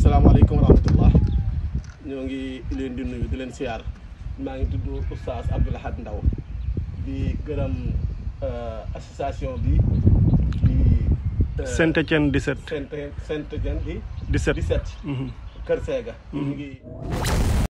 asalaamaaleykum wa rahmatullah ñoo ngi leen di nuyu di leen siyaar maa ngi tudd oustaz Abdou Lahad Ndaw bi gërëm euh, association bi di. Euh, Saint-Étienne 17. Saint-Étienne 17. 17 mhm. Kër Sega. Mhm. ñu ngi.